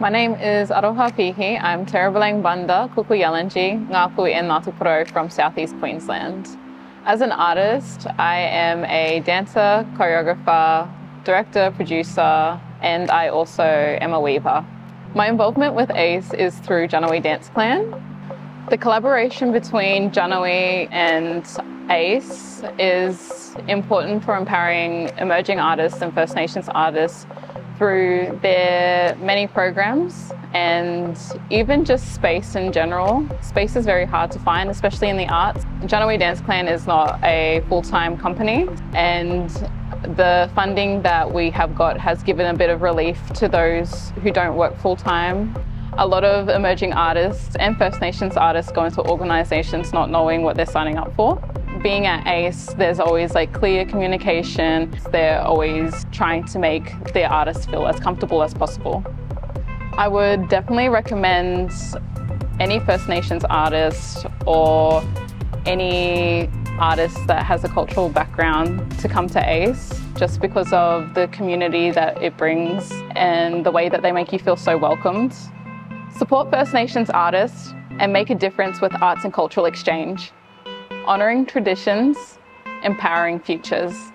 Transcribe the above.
My name is Aroha Pehi. I'm Terabalang Banda Kukuyalanji Ngapu in Natupuro from Southeast Queensland. As an artist, I am a dancer, choreographer, director, producer, and I also am a weaver. My involvement with ACE is through Jannawi Dance Clan. The collaboration between Jannawi and ACE is important for empowering emerging artists and First Nations artists through their many programs and even just space in general. Space is very hard to find, especially in the arts. Jannawi Dance Clan is not a full-time company and the funding that we have got has given a bit of relief to those who don't work full-time. A lot of emerging artists and First Nations artists go into organisations not knowing what they're signing up for being at ACE, there's always like clear communication. They're always trying to make their artists feel as comfortable as possible. I would definitely recommend any First Nations artist or any artist that has a cultural background to come to ACE just because of the community that it brings and the way that they make you feel so welcomed. Support First Nations artists and make a difference with arts and cultural exchange honouring traditions, empowering futures.